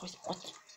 Господи. Господи.